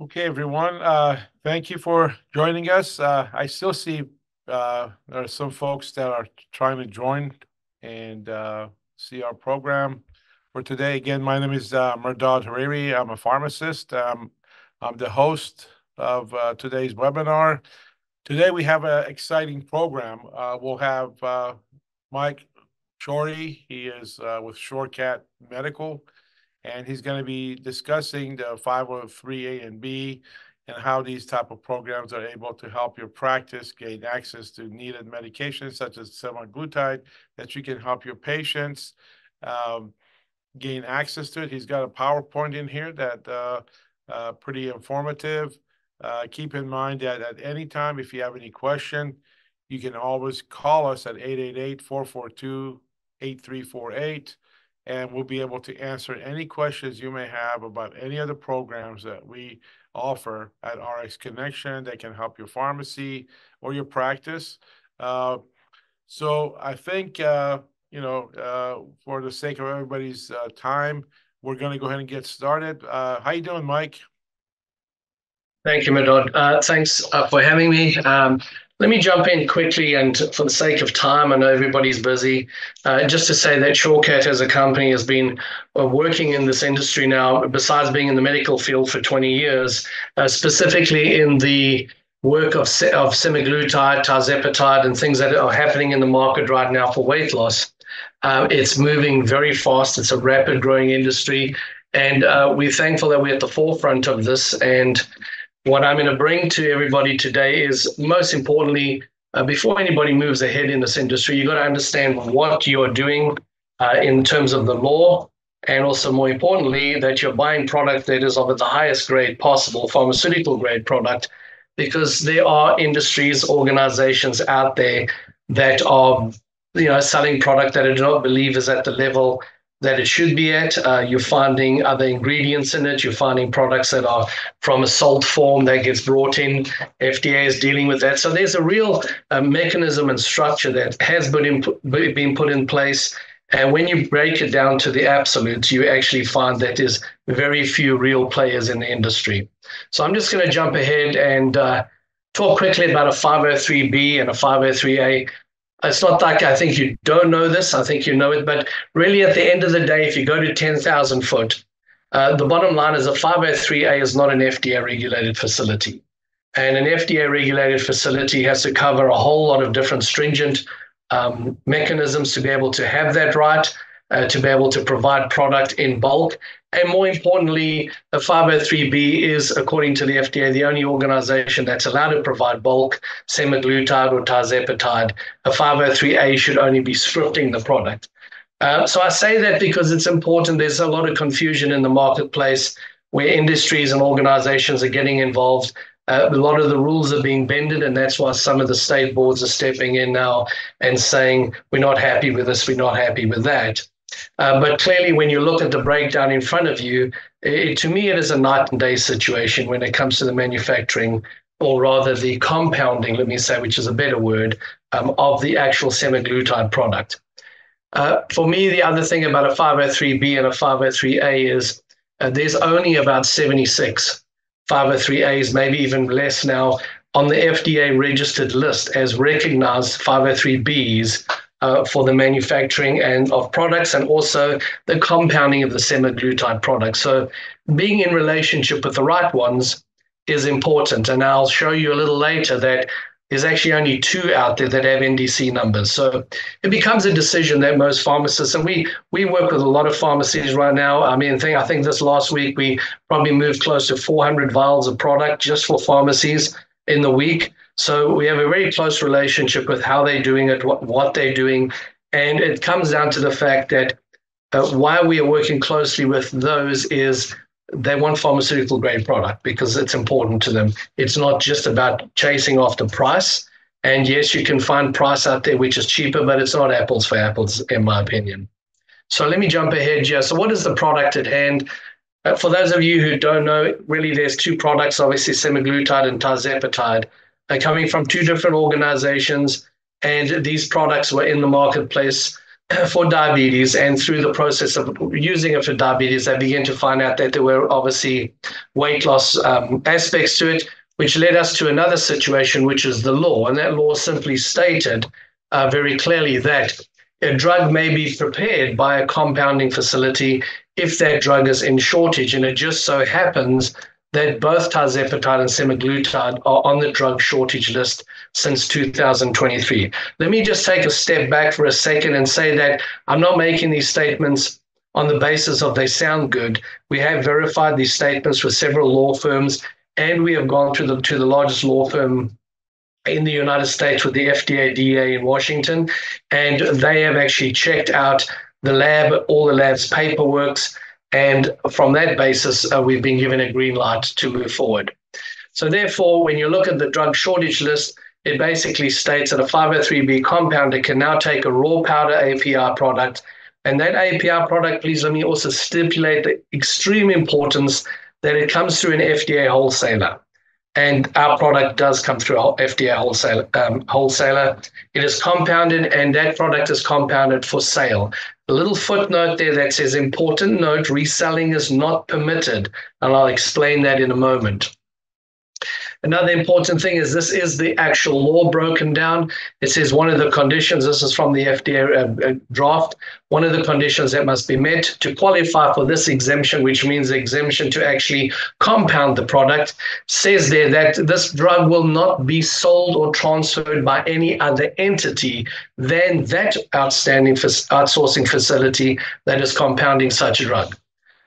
Okay, everyone. Uh, thank you for joining us. Uh, I still see uh, there are some folks that are trying to join and uh, see our program for today. Again, my name is uh, Mehrdad Hariri. I'm a pharmacist. Um, I'm the host of uh, today's webinar. Today we have an exciting program. Uh, we'll have uh, Mike Shorey. He is uh, with Shorecat Medical and he's going to be discussing the 503A and B and how these type of programs are able to help your practice gain access to needed medications such as semaglutide that you can help your patients um, gain access to it. He's got a PowerPoint in here that uh, uh, pretty informative. Uh, keep in mind that at any time, if you have any question, you can always call us at 888-442-8348 and we'll be able to answer any questions you may have about any of the programs that we offer at RxConnexion that can help your pharmacy or your practice. Uh, so I think, uh, you know, uh, for the sake of everybody's uh, time, we're going to go ahead and get started. Uh, how you doing, Mike? Thank you, Mehrdad. Uh, thanks for having me. Um, let me jump in quickly, and for the sake of time, I know everybody's busy, uh, just to say that Shorecat as a company has been uh, working in this industry now, besides being in the medical field for 20 years, uh, specifically in the work of, of semaglutide, tirzepatide, and things that are happening in the market right now for weight loss. Uh, it's moving very fast. It's a rapid growing industry. And uh, we're thankful that we're at the forefront of this. And what I'm going to bring to everybody today is most importantly, uh, before anybody moves ahead in this industry, you've got to understand what you're doing uh, in terms of the law, and also more importantly, that you're buying product that is of the highest grade possible, pharmaceutical grade product, because there are industries, organizations out there that are, you know, selling product that I do not believe is at the level that it should be at. Uh, you're finding other ingredients in it. You're finding products that are from a salt form that gets brought in. FDA is dealing with that. So there's a real uh, mechanism and structure that has been, in, been put in place. And when you break it down to the absolutes, you actually find that there's very few real players in the industry. So I'm just going to jump ahead and uh, talk quickly about a 503B and a 503A it's not like I think you don't know this. I think you know it. But really, at the end of the day, if you go to 10,000 foot, uh, the bottom line is a 503A is not an FDA regulated facility. And an FDA regulated facility has to cover a whole lot of different stringent um, mechanisms to be able to have that right, uh, to be able to provide product in bulk. And more importantly, a 503B is, according to the FDA, the only organization that's allowed to provide bulk semaglutide or tirzepatide. A 503A should only be scripting the product. Uh, so I say that because it's important. There's a lot of confusion in the marketplace where industries and organizations are getting involved. Uh, a lot of the rules are being bended, and that's why some of the state boards are stepping in now and saying, We're not happy with this, we're not happy with that. Uh, but clearly, when you look at the breakdown in front of you, it, to me, it is a night and day situation when it comes to the manufacturing, or rather the compounding, let me say, which is a better word, um, of the actual semaglutide product. Uh, for me, the other thing about a 503B and a 503A is uh, there's only about 76 503As, maybe even less now, on the FDA registered list as recognized 503Bs uh, for the manufacturing and of products and also the compounding of the semaglutide products. So being in relationship with the right ones is important. And I'll show you a little later that there's actually only two out there that have NDC numbers. So it becomes a decision that most pharmacists, and we we work with a lot of pharmacies right now. I mean, think, I think this last week we probably moved close to 400 vials of product just for pharmacies in the week. So we have a very close relationship with how they're doing it, what, what they're doing. And it comes down to the fact that uh, why we are working closely with those is they want pharmaceutical grade product because it's important to them. It's not just about chasing after price. And yes, you can find price out there which is cheaper, but it's not apples for apples, in my opinion. So let me jump ahead here. So, what is the product at hand? Uh, for those of you who don't know, really, there's two products, obviously semaglutide and tirzepatide coming from two different organizations, and these products were in the marketplace for diabetes, and through the process of using it for diabetes, they began to find out that there were obviously weight loss um, aspects to it, which led us to another situation, which is the law. And that law simply stated uh, very clearly that a drug may be prepared by a compounding facility if that drug is in shortage. And it just so happens that both tirzepatide and semaglutide are on the drug shortage list since 2023. Let me just take a step back for a second and say that I'm not making these statements on the basis of they sound good. We have verified these statements with several law firms, and we have gone to the to the largest law firm in the United States with the FDA DEA in Washington, and they have actually checked out the lab, all the lab's paperworks, and from that basis, uh, we've been given a green light to move forward. So therefore, when you look at the drug shortage list, it basically states that a 503B compounder can now take a raw powder API product, and that API product, please let me also stipulate the extreme importance that it comes through an FDA wholesaler and our product does come through our FDA wholesaler. Um, wholesaler. It is compounded, and that product is compounded for sale. A little footnote there that says important note: reselling is not permitted, and I'll explain that in a moment. Another important thing is this is the actual law broken down. It says one of the conditions, this is from the FDA uh, uh, draft, one of the conditions that must be met to qualify for this exemption, which means exemption to actually compound the product, says there that this drug will not be sold or transferred by any other entity than that outstanding outsourcing facility that is compounding such a drug.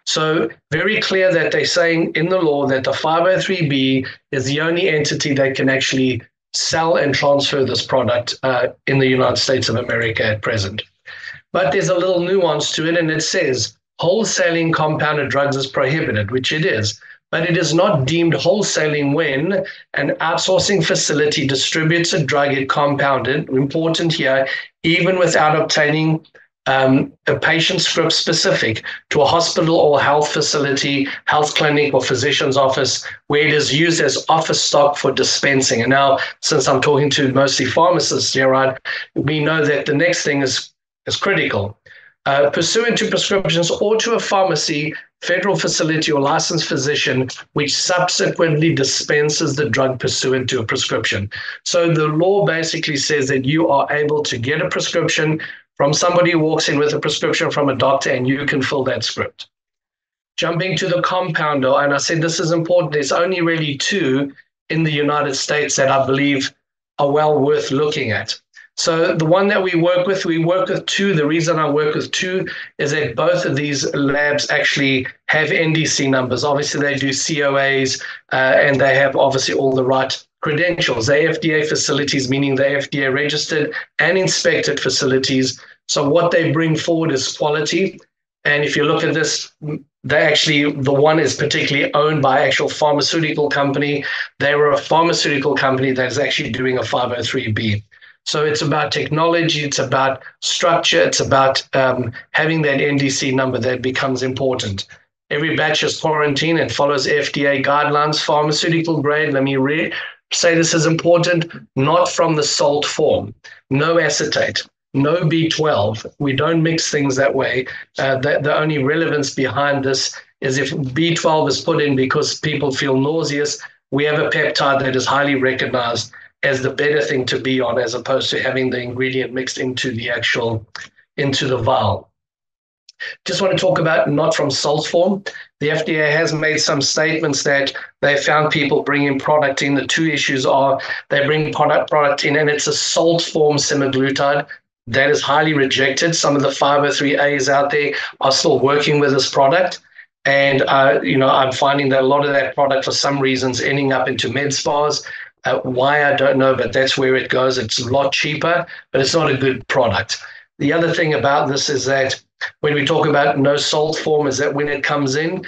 So very clear that they're saying in the law that the 503B is the only entity that can actually sell and transfer this product uh, in the United States of America at present. But there's a little nuance to it, and it says wholesaling compounded drugs is prohibited, which it is. But it is not deemed wholesaling when an outsourcing facility distributes a drug it compounded, important here, even without obtaining um, a patient script specific to a hospital or health facility, health clinic, or physician's office where it is used as office stock for dispensing. And now, since I'm talking to mostly pharmacists here, right, we know that the next thing is, is critical. Uh, pursuant to prescriptions or to a pharmacy, federal facility, or licensed physician, which subsequently dispenses the drug pursuant to a prescription. So the law basically says that you are able to get a prescription from somebody who walks in with a prescription from a doctor and you can fill that script. Jumping to the compounder, and I said this is important, there's only really two in the United States that I believe are well worth looking at. So the one that we work with, we work with two. The reason I work with two is that both of these labs actually have NDC numbers. Obviously, they do COAs uh, and they have obviously all the right credentials. They FDA facilities, meaning the FDA registered and inspected facilities. So what they bring forward is quality. And if you look at this, they actually the one is particularly owned by actual pharmaceutical company. They were a pharmaceutical company that is actually doing a 503b. So it's about technology, it's about structure, it's about um, having that NDC number that becomes important. Every batch is quarantined and follows FDA guidelines, pharmaceutical grade. Let me re- say this is important, not from the salt form, no acetate. No B12. We don't mix things that way. Uh, the, the only relevance behind this is if B12 is put in because people feel nauseous, we have a peptide that is highly recognized as the better thing to be on as opposed to having the ingredient mixed into the actual into the vial. Just want to talk about not from salt form. The FDA has made some statements that they found people bringing product in. The two issues are they bring product product in and it's a salt form semaglutide. That is highly rejected. Some of the 503As out there are still working with this product. And uh, you know, I'm finding that a lot of that product, for some reasons, ending up into med spas. Uh, why I don't know, but that's where it goes. It's a lot cheaper, but it's not a good product. The other thing about this is that when we talk about no salt form, is that when it comes in,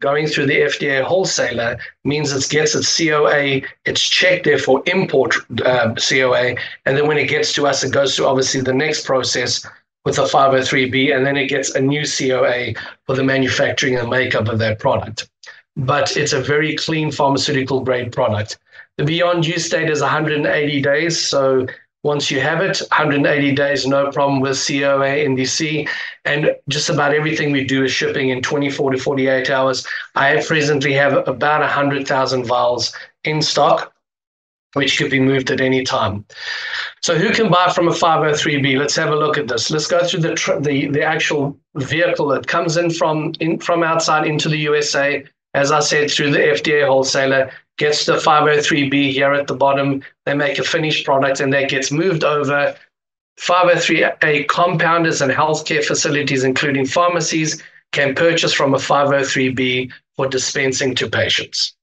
going through the FDA wholesaler means it gets its COA, it's checked there for import uh, COA, and then when it gets to us, it goes to obviously the next process with a 503B, and then it gets a new COA for the manufacturing and makeup of that product. But it's a very clean pharmaceutical grade product. The beyond use date is 180 days. So once you have it, 180 days, no problem with COA, NDC, and just about everything we do is shipping in 24 to 48 hours. I presently have about 100,000 vials in stock, which could be moved at any time. So who can buy from a 503B? Let's have a look at this. Let's go through the tr- the, the actual vehicle that comes in from in, from outside into the USA. As I said, through the FDA wholesaler, gets the 503B here at the bottom. They make a finished product and that gets moved over. 503A compounders and healthcare facilities, including pharmacies, can purchase from a 503B for dispensing to patients.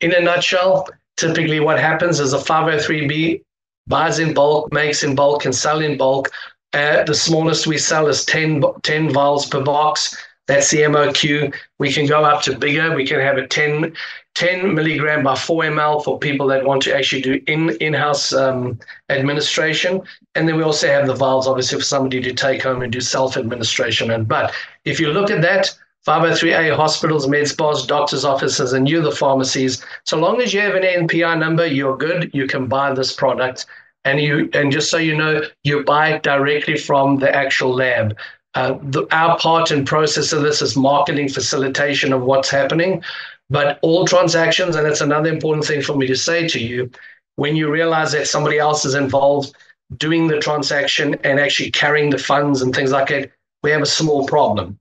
In a nutshell, typically what happens is a 503B buys in bulk, makes in bulk, and sell in bulk. Uh, the smallest we sell is 10, 10 vials per box. That's the MOQ. We can go up to bigger. We can have a 10, 10 milligram by 4 ml for people that want to actually do in, in-house um, administration. And then we also have the vials, obviously, for somebody to take home and do self-administration. And But if you look at that, 503A hospitals, med spas, doctors' offices, and you, the pharmacies. So long as you have an NPI number, you're good. You can buy this product. And you and just so you know, you buy it directly from the actual lab. Uh, the, our part and process of this is marketing facilitation of what's happening. But all transactions, and it's another important thing for me to say to you, when you realize that somebody else is involved doing the transaction and actually carrying the funds and things like that, we have a small problem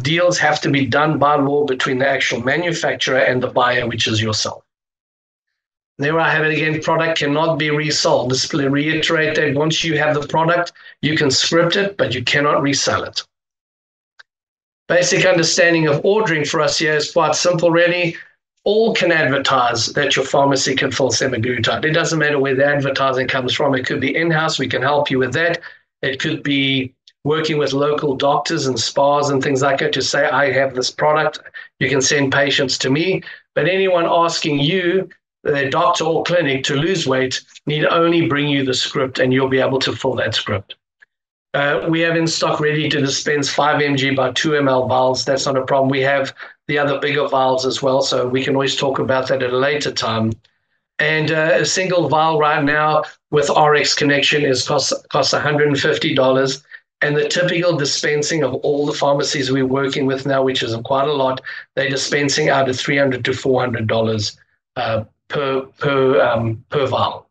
deals have to be done by law between the actual manufacturer and the buyer, which is yourself. There I have it again. Product cannot be resold. Just reiterate that once you have the product, you can script it, but you cannot resell it. Basic understanding of ordering for us here is quite simple, really. All can advertise that your pharmacy can fill semaglutide. It doesn't matter where the advertising comes from. It could be in-house. We can help you with that. It could be working with local doctors and spas and things like that to say, I have this product, you can send patients to me. But anyone asking you, their doctor or clinic, to lose weight need only bring you the script and you'll be able to fill that script. Uh, we have in stock ready to dispense 5 mg by 2 ml vials. That's not a problem. We have the other bigger vials as well, so we can always talk about that at a later time. And uh, a single vial right now with RxConnexion is cost costs $150 and the typical dispensing of all the pharmacies we're working with now, which is quite a lot, they're dispensing out of 300 to four hundred dollars uh, per per um, per vial.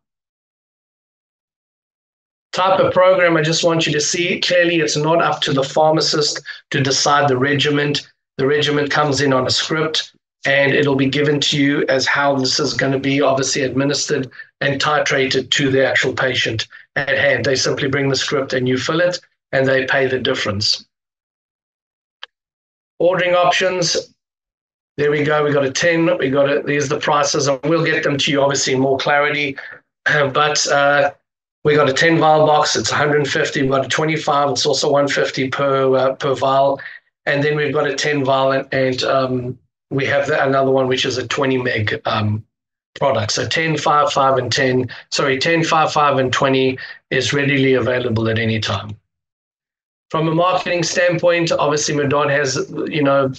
Type of program, I just want you to see clearly it's not up to the pharmacist to decide the regiment. The regiment comes in on a script and it'll be given to you as how this is going to be obviously administered and titrated to the actual patient at hand. They simply bring the script and you fill it and they pay the difference. Ordering options. There we go. We got a 10. We got it. These are the prices, and we'll get them to you obviously more clarity. but uh, we got a 10 vial box. It's 150. We've got a 25. It's also 150 per uh, per vial. And then we've got a 10 vial, and, and um, we have the, another one which is a 20 meg um, product. So 10, 5, 5, and 10. Sorry, 10, 5, 5, and 20 is readily available at any time from a marketing standpoint, obviously Mehrdad has, you know,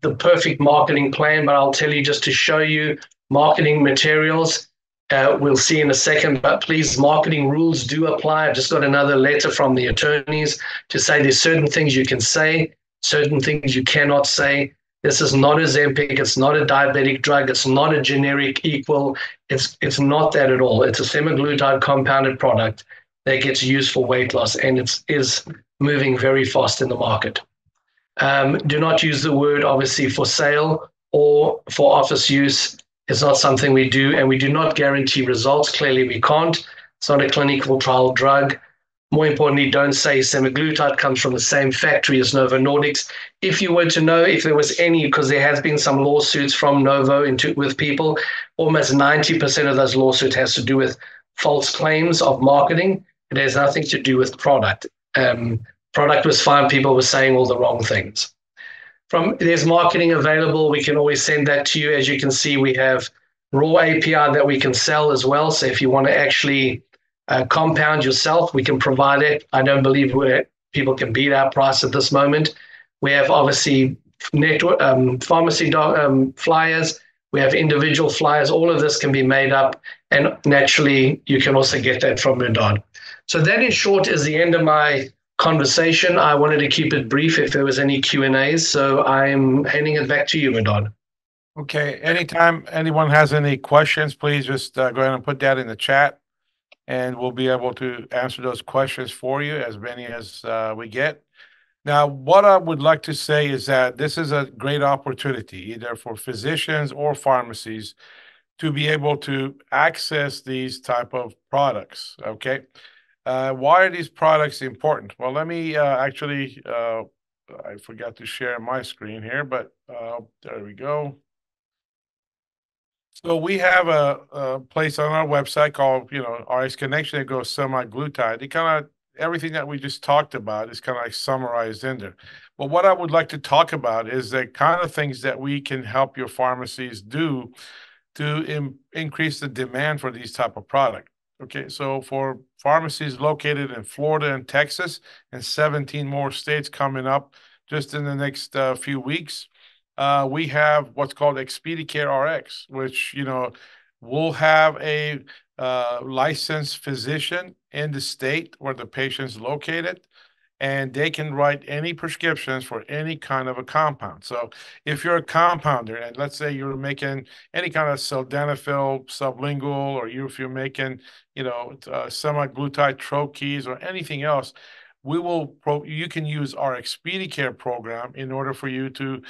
the perfect marketing plan, but I'll tell you just to show you marketing materials. Uh, we'll see in a second, but please, marketing rules do apply. I've just got another letter from the attorneys to say there's certain things you can say, certain things you cannot say. This is not Ozempic. It's not a diabetic drug. It's not a generic equal. It's it's not that at all. It's a semaglutide compounded product that gets used for weight loss, and it is is moving very fast in the market. Um, do not use the word obviously for sale or for office use. It's not something we do, and we do not guarantee results. Clearly, we can't. It's not a clinical trial drug. More importantly, don't say semaglutide comes from the same factory as Novo Nordisk. If you were to know if there was any, because there has been some lawsuits from Novo into with people, almost 90% of those lawsuits has to do with false claims of marketing. It has nothing to do with product. Um, product was fine. People were saying all the wrong things. From there's marketing available. We can always send that to you. As you can see, we have raw API that we can sell as well. So if you want to actually uh, compound yourself, we can provide it. I don't believe we people can beat our price at this moment. We have obviously network um, pharmacy do- um, flyers. We have individual flyers. All of this can be made up, and naturally, you can also get that from Mehrdad. So that, in short, is the end of my conversation. I wanted to keep it brief if there was any Q&As, so I'm handing it back to you, Mehrdad. Okay. Anytime anyone has any questions, please just uh, go ahead and put that in the chat, and we'll be able to answer those questions for you, as many as uh, we get. Now, what I would like to say is that this is a great opportunity, either for physicians or pharmacies, to be able to access these type of products, okay? Uh, why are these products important? Well, let me uh, actually, uh, I forgot to share my screen here, but there we go. So we have a place on our website called, you know, RxConnexion. that goes semaglutide. It kinda everything that we just talked about is kinda like summarized in there. But what I would like to talk about is the kind of things that we can help your pharmacies do to increase the demand for these type of product. Okay, so for pharmacies located in Florida and Texas, and 17 more states coming up just in the next uh, few weeks, uh, we have what's called ExpediCare Rx, which, you know, will have a uh, licensed physician in the state where the patient's located, and they can write any prescriptions for any kind of a compound. So if you're a compounder, and let's say you're making any kind of sildenafil sublingual, or you, if you're making, you know, uh, semaglutide troches or anything else, we will pro- you can use our ExpediCare program in order for you to,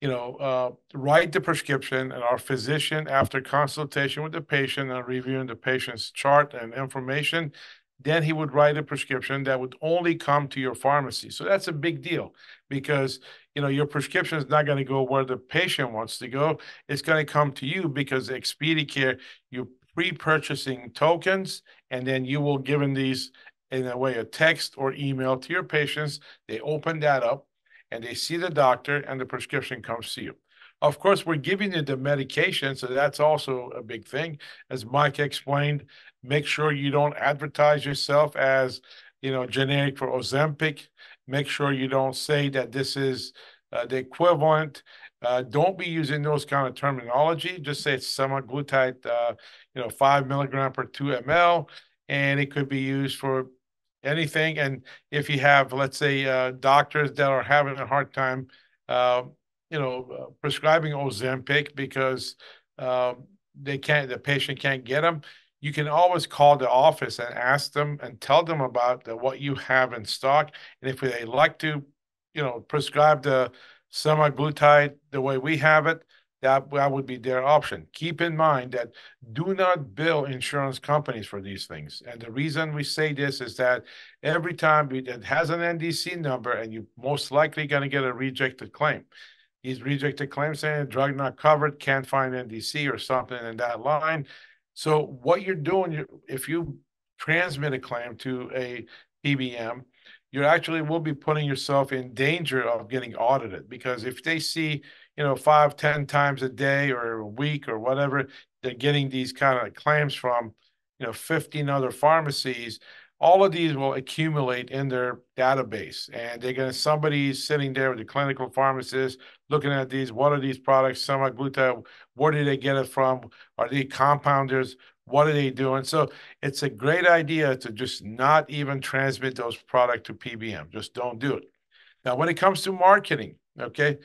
you know, uh, write the prescription, and our physician, after consultation with the patient and reviewing the patient's chart and information, then he would write a prescription that would only come to your pharmacy. So that's a big deal because, you know, your prescription is not gonna go where the patient wants to go. It's gonna come to you because ExpediCare, you're pre-purchasing tokens, and then you will given these in a way, a text or email to your patients. They open that up, and they see the doctor, and the prescription comes to you. Of course, we're giving you the medication, so that's also a big thing. As Mike explained, make sure you don't advertise yourself as, you know, generic for Ozempic. Make sure you don't say that this is uh, the equivalent. Uh, don't be using those kind of terminology. Just say it's semaglutide, uh, you know, 5 milligram per 2 ml, and it could be used for anything. And if you have, let's say, doctors that are having a hard time, you know, uh, prescribing Ozempic because um, they can't, the patient can't get them, you can always call the office and ask them and tell them about what you have in stock. And if they'd like to, you know, prescribe the semaglutide the way we have it, that would be their option. Keep in mind that do not bill insurance companies for these things. And the reason we say this is that every time it has an NDC number, and you're most likely gonna get a rejected claim. These rejected claims saying, "Drug not covered, can't find NDC," or something in that line. So what you're doing, if you transmit a claim to a PBM, you actually will be putting yourself in danger of getting audited. Because if they see, you know, 5, 10 times a day or a week or whatever, they're getting these kind of claims from, you know, 15 other pharmacies, all of these will accumulate in their database. And they're gonna, somebody's sitting there with a clinical pharmacist, looking at these. What are these products? Semaglutide, where did they get it from? Are they compounders? What are they doing? So it's a great idea to just not even transmit those product to PBM. Just don't do it. Now, when it comes to marketing, okay,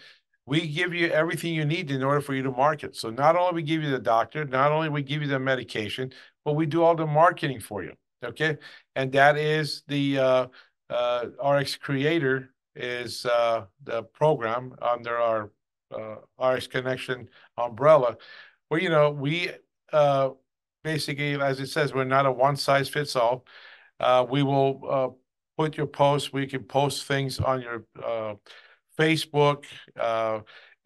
we give you everything you need in order for you to market. So not only we give you the doctor, not only we give you the medication, but we do all the marketing for you, okay? And that is the uh, uh, Rx Creator is uh, the program under our RxConnexion umbrella, Well, you know, we basically, as it says, we're not a one-size-fits-all. We will put your posts, we can post things on your Facebook,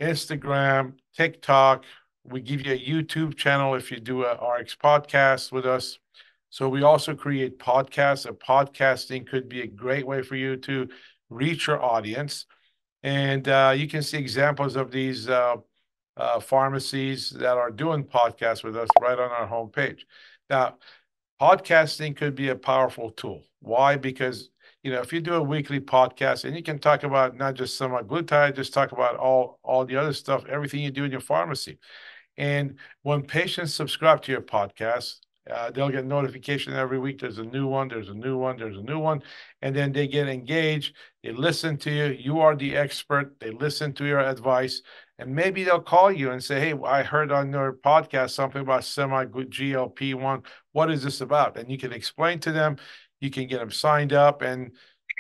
Instagram, TikTok. We give you a YouTube channel if you do a Rx podcast with us. So we also create podcasts, and podcasting could be a great way for you to reach your audience. And uh, you can see examples of these uh, uh, pharmacies that are doing podcasts with us right on our homepage. Now, podcasting could be a powerful tool. Why? Because, you know, if you do a weekly podcast, and you can talk about not just semaglutide, just talk about all all the other stuff, everything you do in your pharmacy. And when patients subscribe to your podcast, uh, they'll get notification every week. There's a new one. There's a new one. There's a new one, and then they get engaged. They listen to you. You are the expert. They listen to your advice, and maybe they'll call you and say, "Hey, I heard on your podcast something about semi GLP one. What is this about?" And you can explain to them. You can get them signed up, and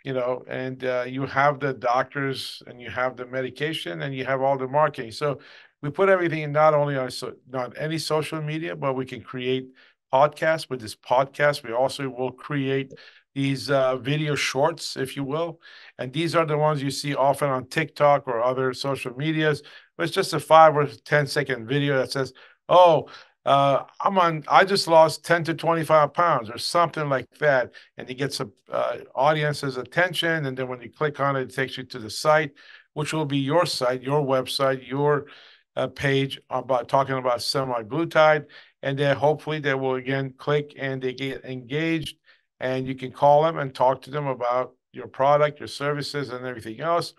you know, and uh, you have the doctors, and you have the medication, and you have all the marketing. So we put everything in not only on so not any social media, but we can create podcast. With this podcast, we also will create these uh, video shorts, if you will. And these are the ones you see often on TikTok or other social medias. But it's just a five or ten second video that says, oh, uh, I'm on, I just lost 10 to 25 pounds or something like that. And it gets a uh, audience's attention. And then when you click on it, it takes you to the site, which will be your site, your website, your uh, page about talking about semaglutide and then hopefully they will again click and they get engaged and you can call them and talk to them about your product your services and everything else.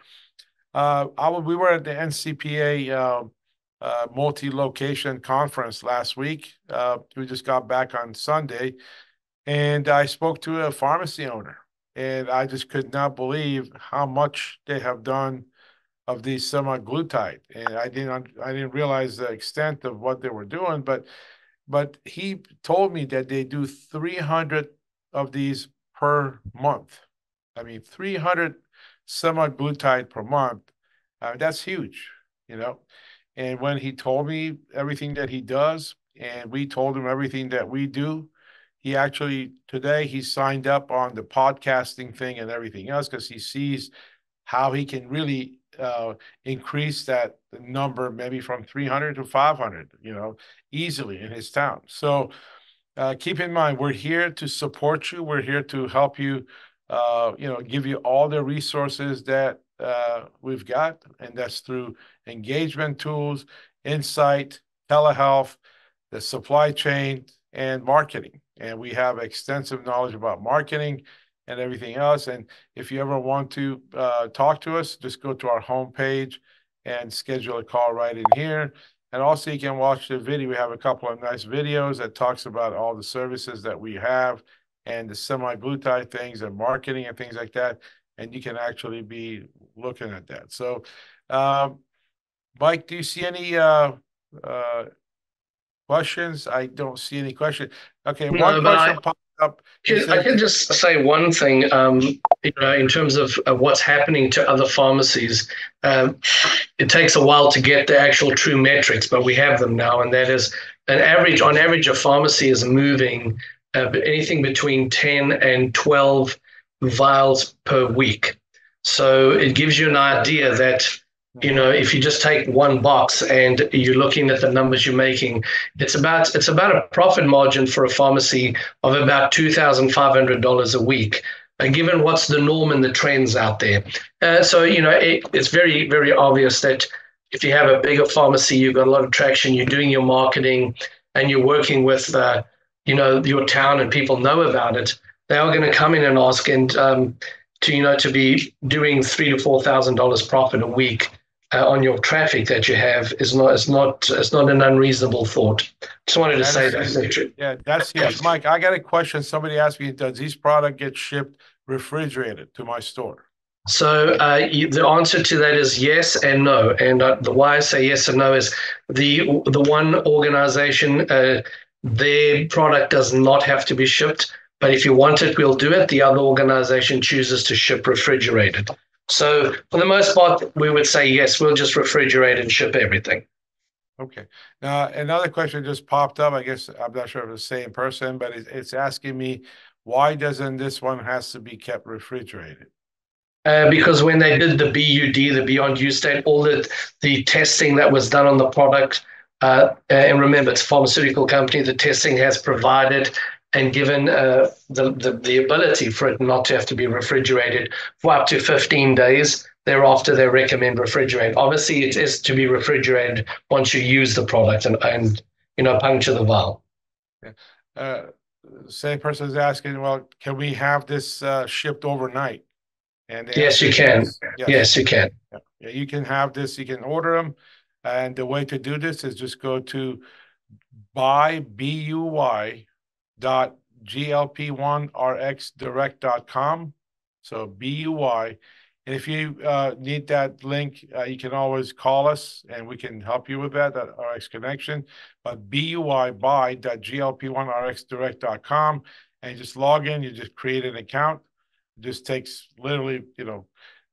Uh, I, we were at the ncpa uh, uh, multi-location conference last week. Uh, we just got back on sunday and i spoke to a pharmacy owner and i just could not believe how much they have done of the semaglutide. And i didn't i didn't realize the extent of what they were doing but but he told me that they do 300 of these per month. I mean, 300 semaglutide per month. Uh, that's huge, you know. And when he told me everything that he does, and we told him everything that we do, he actually today he signed up on the podcasting thing and everything else because he sees how he can really uh, increase that number maybe from 300 to 500, you know, easily in his town. So uh, keep in mind, we're here to support you. We're here to help you, uh, you know, give you all the resources that uh, we've got. And that's through engagement tools, insight, telehealth, the supply chain, and marketing. And we have extensive knowledge about marketing and everything else. And if you ever want to uh, talk to us, just go to our homepage and schedule a call right in here. And also you can watch the video. We have a couple of nice videos that talks about all the services that we have and the semaglutide things and marketing and things like that. And you can actually be looking at that. So, um, Mike, do you see any uh, uh, questions? I don't see any questions. Okay, no, one question I, up. I can just say one thing, um, you know, in terms of, what's happening to other pharmacies. Um, it takes a while to get the actual true metrics, but we have them now, and that is an average. On average, a pharmacy is moving uh, anything between ten and twelve vials per week. So it gives you an idea that you know if you just take one box and you're looking at the numbers you're making it's about it's about a profit margin for a pharmacy of about $2500 a week and given what's the norm and the trends out there. Uh, so you know it, it's very very obvious that if you have a bigger pharmacy you've got a lot of traction you're doing your marketing and you're working with uh, you know your town and people know about it they are going to come in and ask and um, to you know to be doing three to four thousand dollars profit a week uh, on your traffic that you have is not is not it's not an unreasonable thought. Just wanted to that say that. Yeah, that's huge. Mike, I got a question. Somebody asked me, does this product get shipped refrigerated to my store? So uh, the answer to that is yes and no. And uh, the why I say yes and no is the the one organization uh, their product does not have to be shipped, but if you want it, we'll do it. The other organization chooses to ship refrigerated. So for the most part, we would say yes, we'll just refrigerate and ship everything. Okay. Now another question just popped up. I guess I'm not sure if it's the same person, but it's asking me why doesn't this one has to be kept refrigerated? Uh, because when they did the BUD, the Beyond Use Date, all the the testing that was done on the product, uh, and remember it's a pharmaceutical company, the testing has provided and given uh, the, the, the ability for it not to have to be refrigerated for up to 15 days. Thereafter, they recommend refrigerate. Obviously, it is to be refrigerated once you use the product and, and you know puncture the vial. Yeah. Uh, same person is asking, well, can we have this uh, shipped overnight? And yes, you can. Yes. yes. you can. Yeah. you can have this. You can order them And the way to do this is just go to buy, B-U-Y, dot glp1rxdirect.com. So B-U-Y. And if you uh, need that link, uh, you can always call us and we can help you with that, that RX connection. But B-U-Y, buy.glp1rxdirect.com and just log in. You just create an account. It just takes literally, you know,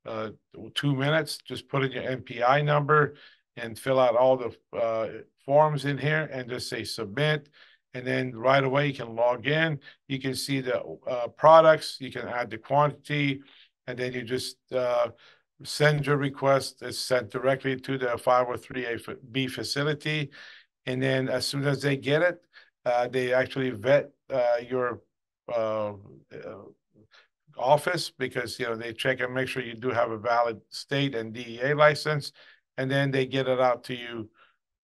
uh, two minutes. Just put in your NPI number and fill out all the uh, forms in here and just say submit. And then right away you can log in. You can see the uh, products. You can add the quantity, and then you just uh, send your request. It's sent directly to the 503A B facility, and then as soon as they get it, uh, they actually vet uh, your uh, uh, office because you know they check and make sure you do have a valid state and DEA license, and then they get it out to you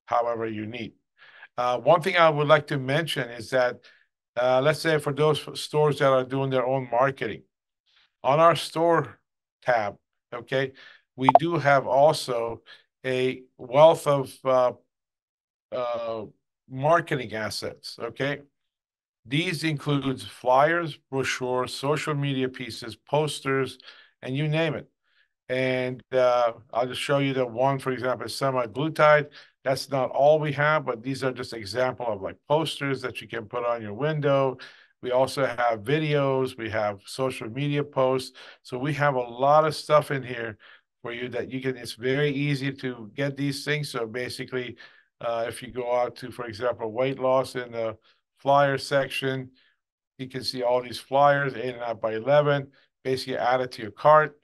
however you need. Uh, one thing I would like to mention is that, uh, let's say for those stores that are doing their own marketing, on our store tab, okay, we do have also a wealth of uh, marketing assets, okay? These includes flyers, brochures, social media pieces, posters, and you name it. And uh, I'll just show you the one, for example, semaglutide. That's not all we have, but these are just example of like posters that you can put on your window. We also have videos, we have social media posts. So we have a lot of stuff in here for you that you can, it's very easy to get these things. So basically, uh, if you go out to, for example, weight loss in the flyer section, you can see all these flyers, eight and out by 11, basically add it to your cart.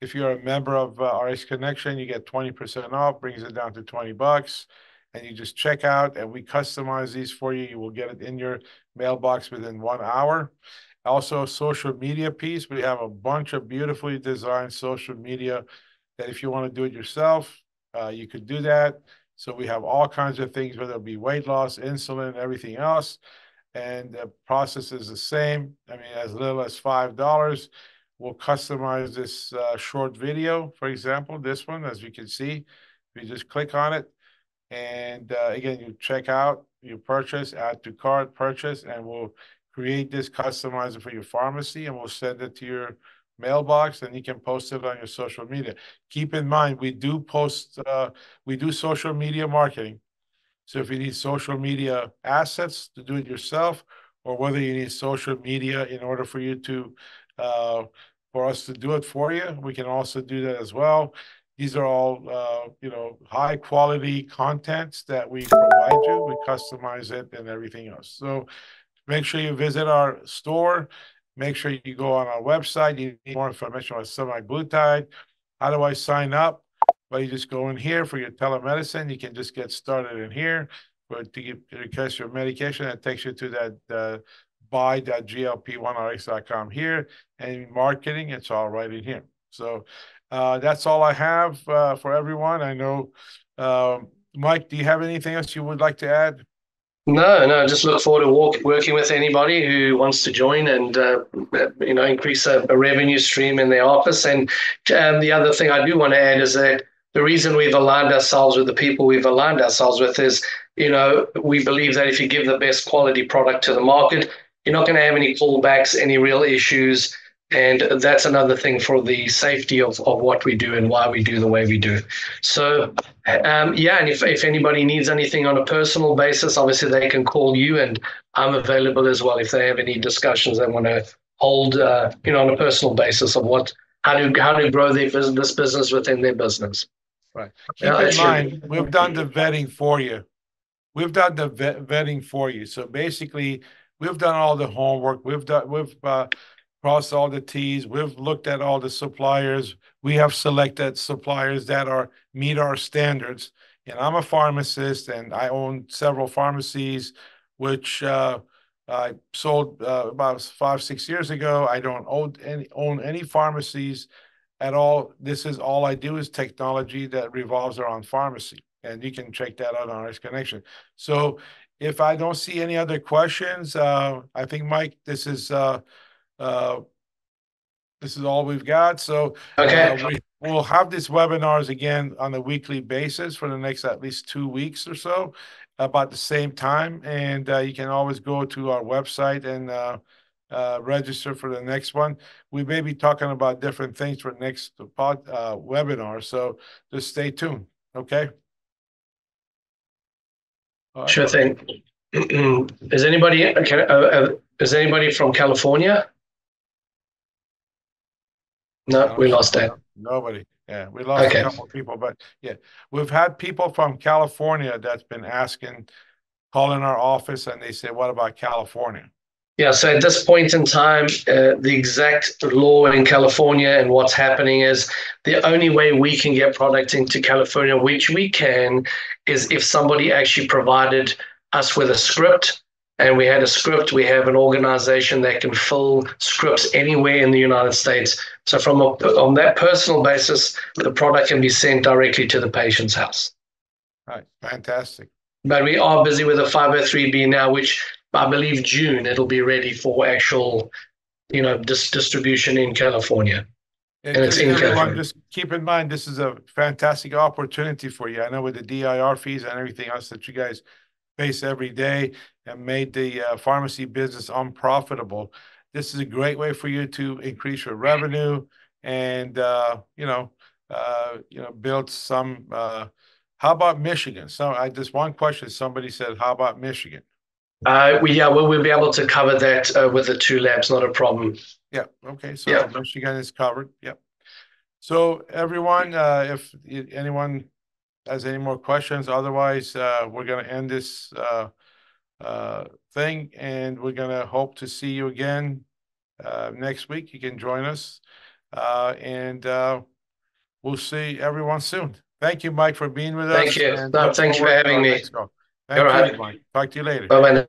If you're a member of uh, RxConnexion, you get 20% off, brings it down to 20 bucks. And you just check out and we customize these for you. You will get it in your mailbox within one hour. Also, social media piece. We have a bunch of beautifully designed social media that if you want to do it yourself, uh, you could do that. So we have all kinds of things, whether it be weight loss, insulin, everything else. And the process is the same. I mean, as little as $5 We'll customize this uh, short video, for example, this one, as you can see. You just click on it. And uh, again, you check out, you purchase, add to cart, purchase, and we'll create this customizer for your pharmacy and we'll send it to your mailbox and you can post it on your social media. Keep in mind, we do post, uh, we do social media marketing. So if you need social media assets to do it yourself, or whether you need social media in order for you to uh, for us to do it for you. We can also do that as well. These are all, uh, you know, high quality contents that we provide you. We customize it and everything else. So make sure you visit our store. Make sure you go on our website. You need more information on semaglutide. How do I sign up? Well, you just go in here for your telemedicine. You can just get started in here. But to, get, request your medication, it takes you to that uh, buy.glp1rx.com here and marketing, it's all right in here. So uh, that's all I have uh, for everyone. I know, uh, Mike, do you have anything else you would like to add? No, no. Just look forward to walk, working with anybody who wants to join and uh, you know increase a, a, revenue stream in their office. And um, the other thing I do want to add is that the reason we've aligned ourselves with the people we've aligned ourselves with is you know we believe that if you give the best quality product to the market, you're not going to have any pullbacks, any real issues. And that's another thing for the safety of, of what we do and why we do the way we do. So, um, yeah, and if, if anybody needs anything on a personal basis, obviously they can call you and I'm available as well if they have any discussions they want to hold, uh, you know, on a personal basis of what, how to, how to grow their business, business within their business. Right. Keep yeah, in mind, we've done the vetting for you. We've done the vet, vetting for you. So basically, We've done all the homework. We've done we've uh, crossed all the T's. We've looked at all the suppliers. We have selected suppliers that are meet our standards. And I'm a pharmacist, and I own several pharmacies, which uh, I sold uh, about five six years ago. I don't own any own any pharmacies at all. This is all I do is technology that revolves around pharmacy and you can check that out on RxConnexion. So if I don't see any other questions, uh, I think Mike, this is uh, uh, this is all we've got. So okay, uh, we we'll have these webinars again on a weekly basis for the next at least two weeks or so, about the same time. And uh, you can always go to our website and uh, uh, register for the next one. We may be talking about different things for next pod, uh, webinar, so just stay tuned. Okay. All right. Sure thing. is anybody can, uh, uh, is anybody from California? No, we lost that. Nobody. Yeah, we lost Okay. a couple of people, but yeah, we've had people from California that's been asking, calling our office, and they say, "What about California?" Yeah, so at this point in time, uh, the exact law in California and what's happening is the only way we can get product into California, which we can, is if somebody actually provided us with a script and we had a script, we have an organization that can fill scripts anywhere in the United States. So from a, on that personal basis, the product can be sent directly to the patient's house. All right, fantastic. But we are busy with a 503B now, which I believe June it'll be ready for actual, you know, dis- distribution in California. And And it's just in everyone, California. just keep in mind, this is a fantastic opportunity for you. I know with the DIR fees and everything else that you guys face every day and made the uh, pharmacy business unprofitable. This is a great way for you to increase your revenue and uh, you know, uh, you know, build some. Uh, how about Michigan? So I just one question. Somebody said, "How about Michigan?" Uh, we yeah, well, we'll be able to cover that uh, with the two labs, not a problem. Yeah, okay, so Yeah. Michigan is covered, yep. So everyone, uh, if anyone has any more questions, otherwise, uh, we're gonna end this, uh, uh, thing, and we're gonna hope to see you again, uh, next week. You can join us, uh, and, uh, we'll see everyone soon. Thank you, Mike, for being with us. Thank you. and No, look thank you for having me. call. All Thank right. Mike. Talk to you later. Bye bye.